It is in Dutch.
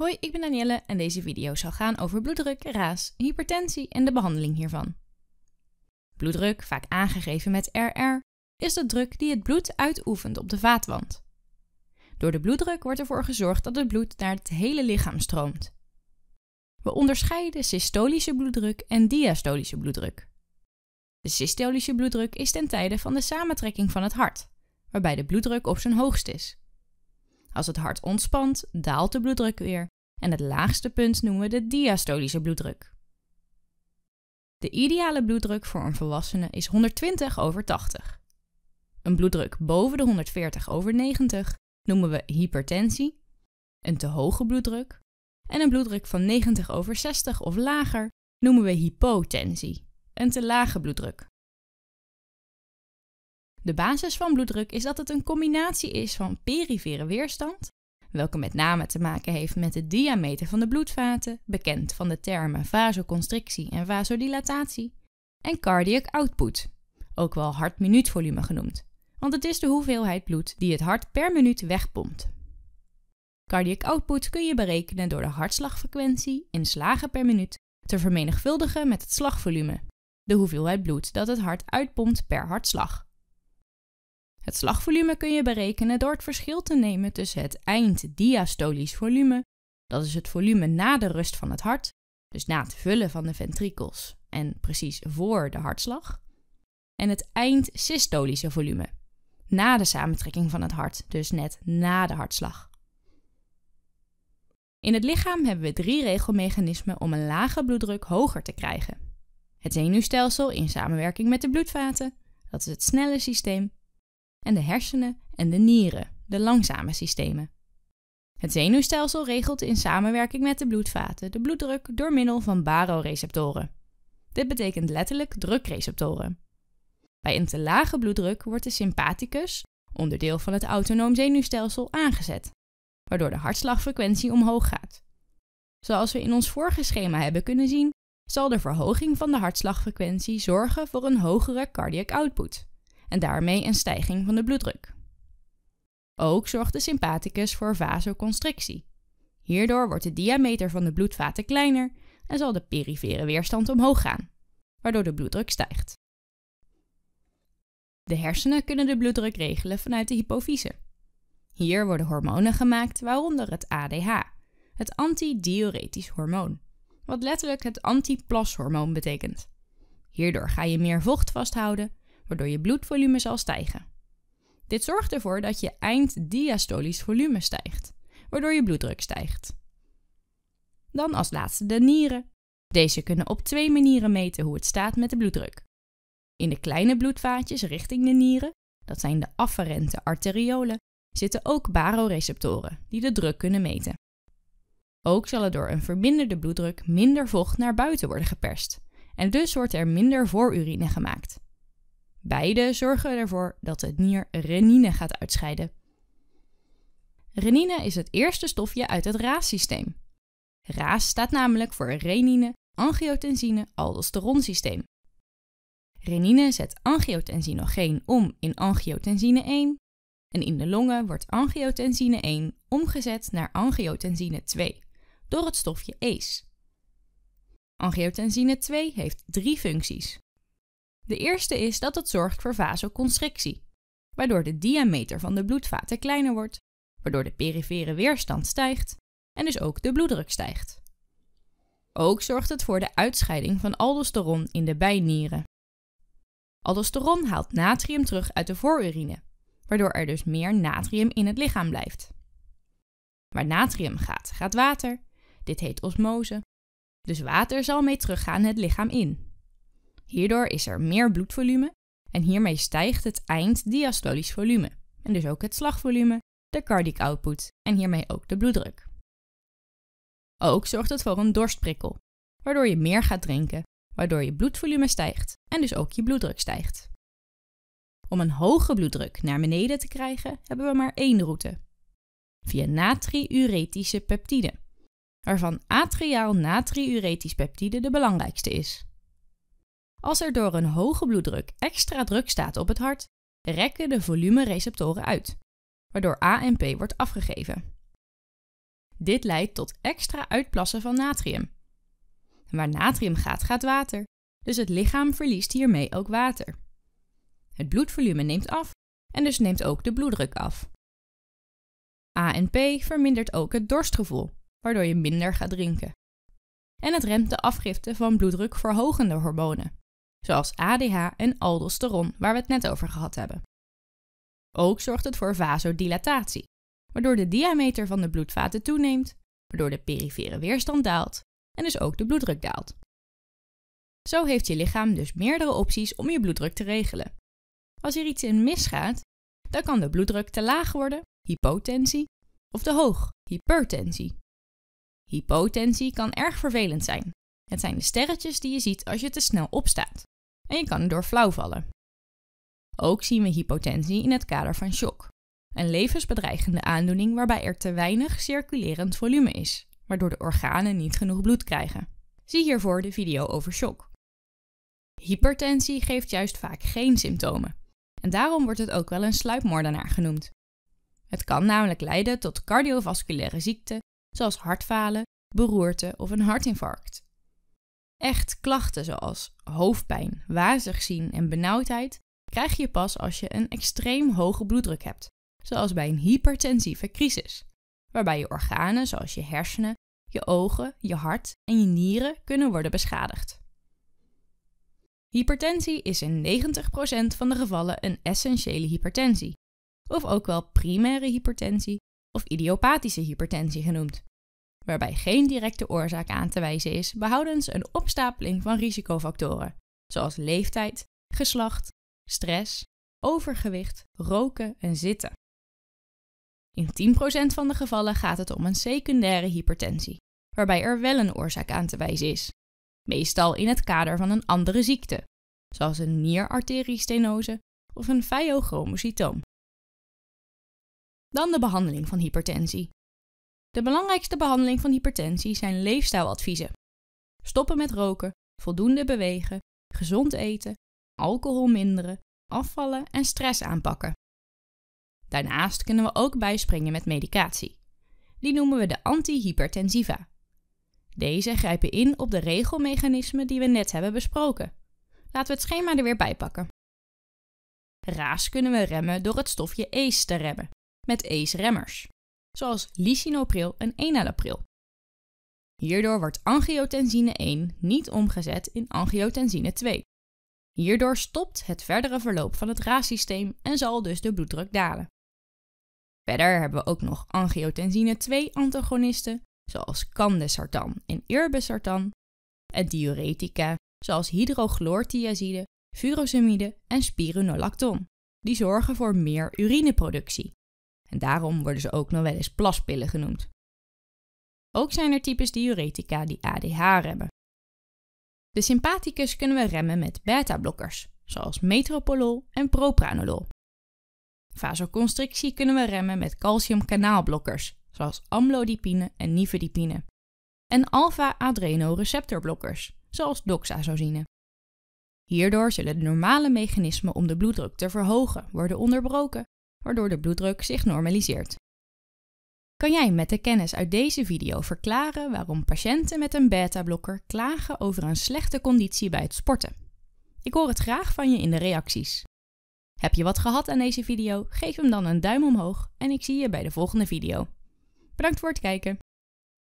Hoi, ik ben Danielle en deze video zal gaan over bloeddruk, raas, hypertensie en de behandeling hiervan. Bloeddruk, vaak aangegeven met RR, is de druk die het bloed uitoefent op de vaatwand. Door de bloeddruk wordt ervoor gezorgd dat het bloed naar het hele lichaam stroomt. We onderscheiden systolische bloeddruk en diastolische bloeddruk. De systolische bloeddruk is ten tijde van de samentrekking van het hart, waarbij de bloeddruk op zijn hoogst is. Als het hart ontspant, daalt de bloeddruk weer en het laagste punt noemen we de diastolische bloeddruk. De ideale bloeddruk voor een volwassene is 120 over 80. Een bloeddruk boven de 140 over 90 noemen we hypertensie, een te hoge bloeddruk, en een bloeddruk van 90 over 60 of lager noemen we hypotensie, een te lage bloeddruk. De basis van bloeddruk is dat het een combinatie is van perifere weerstand, welke met name te maken heeft met de diameter van de bloedvaten, bekend van de termen vasoconstrictie en vasodilatatie, en cardiac output, ook wel hartminuutvolume genoemd, want het is de hoeveelheid bloed die het hart per minuut wegpompt. Cardiac output kun je berekenen door de hartslagfrequentie in slagen per minuut te vermenigvuldigen met het slagvolume, de hoeveelheid bloed dat het hart uitpompt per hartslag. Het slagvolume kun je berekenen door het verschil te nemen tussen het einddiastolisch volume, dat is het volume na de rust van het hart, dus na het vullen van de ventrikels en precies voor de hartslag, en het eindsystolische volume, na de samentrekking van het hart, dus net na de hartslag. In het lichaam hebben we drie regelmechanismen om een lage bloeddruk hoger te krijgen. Het zenuwstelsel in samenwerking met de bloedvaten, dat is het snelle systeem, en de hersenen en de nieren, de langzame systemen. Het zenuwstelsel regelt in samenwerking met de bloedvaten de bloeddruk door middel van baroreceptoren. Dit betekent letterlijk drukreceptoren. Bij een te lage bloeddruk wordt de sympathicus, onderdeel van het autonoom zenuwstelsel, aangezet, waardoor de hartslagfrequentie omhoog gaat. Zoals we in ons vorige schema hebben kunnen zien, zal de verhoging van de hartslagfrequentie zorgen voor een hogere cardiac output en daarmee een stijging van de bloeddruk. Ook zorgt de sympathicus voor vasoconstrictie. Hierdoor wordt de diameter van de bloedvaten kleiner en zal de perifere weerstand omhoog gaan, waardoor de bloeddruk stijgt. De hersenen kunnen de bloeddruk regelen vanuit de hypofyse. Hier worden hormonen gemaakt, waaronder het ADH, het antidiuretisch hormoon, wat letterlijk het antiplashormoon betekent. Hierdoor ga je meer vocht vasthouden waardoor je bloedvolume zal stijgen. Dit zorgt ervoor dat je einddiastolisch volume stijgt, waardoor je bloeddruk stijgt. Dan als laatste de nieren. Deze kunnen op twee manieren meten hoe het staat met de bloeddruk. In de kleine bloedvaatjes richting de nieren, dat zijn de afferente arteriolen, zitten ook baroreceptoren die de druk kunnen meten. Ook zal er door een verminderde bloeddruk minder vocht naar buiten worden geperst en dus wordt er minder voorurine gemaakt. Beide zorgen ervoor dat de nier renine gaat uitscheiden. Renine is het eerste stofje uit het RAAS-systeem. RAAS staat namelijk voor renine, angiotensine, aldosteronsysteem. Renine zet angiotensinogeen om in angiotensine 1 en in de longen wordt angiotensine 1 omgezet naar angiotensine 2 door het stofje ACE. Angiotensine 2 heeft drie functies. De eerste is dat het zorgt voor vasoconstrictie, waardoor de diameter van de bloedvaten kleiner wordt, waardoor de perifere weerstand stijgt en dus ook de bloeddruk stijgt. Ook zorgt het voor de uitscheiding van aldosteron in de bijnieren. Aldosteron haalt natrium terug uit de voorurine, waardoor er dus meer natrium in het lichaam blijft. Waar natrium gaat, gaat water. Dit heet osmose. Dus water zal mee teruggaan het lichaam in. Hierdoor is er meer bloedvolume en hiermee stijgt het einddiastolisch volume en dus ook het slagvolume, de cardiac output en hiermee ook de bloeddruk. Ook zorgt het voor een dorstprikkel, waardoor je meer gaat drinken, waardoor je bloedvolume stijgt en dus ook je bloeddruk stijgt. Om een hoge bloeddruk naar beneden te krijgen, hebben we maar één route. Via natriuretische peptiden, waarvan atriaal natriuretisch peptide de belangrijkste is. Als er door een hoge bloeddruk extra druk staat op het hart, rekken de volumereceptoren uit, waardoor ANP wordt afgegeven. Dit leidt tot extra uitplassen van natrium. Waar natrium gaat, gaat water, dus het lichaam verliest hiermee ook water. Het bloedvolume neemt af en dus neemt ook de bloeddruk af. ANP vermindert ook het dorstgevoel, waardoor je minder gaat drinken. En het remt de afgifte van bloeddrukverhogende hormonen, zoals ADH en aldosteron, waar we het net over gehad hebben. Ook zorgt het voor vasodilatatie, waardoor de diameter van de bloedvaten toeneemt, waardoor de perifere weerstand daalt en dus ook de bloeddruk daalt. Zo heeft je lichaam dus meerdere opties om je bloeddruk te regelen. Als er iets in misgaat, dan kan de bloeddruk te laag worden, hypotensie, of te hoog, hypertensie. Hypotensie kan erg vervelend zijn. Het zijn de sterretjes die je ziet als je te snel opstaat. En je kan erdoor flauw vallen. Ook zien we hypotensie in het kader van shock. Een levensbedreigende aandoening waarbij er te weinig circulerend volume is, waardoor de organen niet genoeg bloed krijgen. Zie hiervoor de video over shock. Hypertensie geeft juist vaak geen symptomen. En daarom wordt het ook wel een sluipmoordenaar genoemd. Het kan namelijk leiden tot cardiovasculaire ziekten, zoals hartfalen, beroerte of een hartinfarct. Echt klachten zoals hoofdpijn, wazig zien en benauwdheid krijg je pas als je een extreem hoge bloeddruk hebt, zoals bij een hypertensieve crisis, waarbij je organen zoals je hersenen, je ogen, je hart en je nieren kunnen worden beschadigd. Hypertensie is in 90% van de gevallen een essentiële hypertensie, of ook wel primaire hypertensie of idiopathische hypertensie genoemd, waarbij geen directe oorzaak aan te wijzen is behoudens een opstapeling van risicofactoren, zoals leeftijd, geslacht, stress, overgewicht, roken en zitten. In 10% van de gevallen gaat het om een secundaire hypertensie, waarbij er wel een oorzaak aan te wijzen is, meestal in het kader van een andere ziekte, zoals een nierarteriestenose of een phaeochromocytoom. Dan de behandeling van hypertensie. De belangrijkste behandeling van hypertensie zijn leefstijladviezen. Stoppen met roken, voldoende bewegen, gezond eten, alcohol minderen, afvallen en stress aanpakken. Daarnaast kunnen we ook bijspringen met medicatie. Die noemen we de antihypertensiva. Deze grijpen in op de regelmechanismen die we net hebben besproken. Laten we het schema er weer bij pakken. Raas kunnen we remmen door het stofje ACE te remmen, met ACE-remmers, zoals lisinopril en enalapril. Hierdoor wordt angiotensine 1 niet omgezet in angiotensine 2. Hierdoor stopt het verdere verloop van het raassysteem en zal dus de bloeddruk dalen. Verder hebben we ook nog angiotensine 2-antagonisten, zoals candesartan en irbesartan, en diuretica, zoals hydrochloorthiazide, furosemide en spironolacton. Die zorgen voor meer urineproductie. En daarom worden ze ook nog wel eens plaspillen genoemd. Ook zijn er types diuretica die ADH remmen. De sympathicus kunnen we remmen met beta-blokkers, zoals metropolol en propranolol. Vasoconstrictie kunnen we remmen met calciumkanaalblokkers, zoals amlodipine en nifedipine. En alpha-adrenoreceptorblokkers, zoals doxazosine. Hierdoor zullen de normale mechanismen om de bloeddruk te verhogen worden onderbroken, waardoor de bloeddruk zich normaliseert. Kan jij met de kennis uit deze video verklaren waarom patiënten met een beta-blokker klagen over een slechte conditie bij het sporten? Ik hoor het graag van je in de reacties. Heb je wat gehad aan deze video? Geef hem dan een duim omhoog en ik zie je bij de volgende video. Bedankt voor het kijken.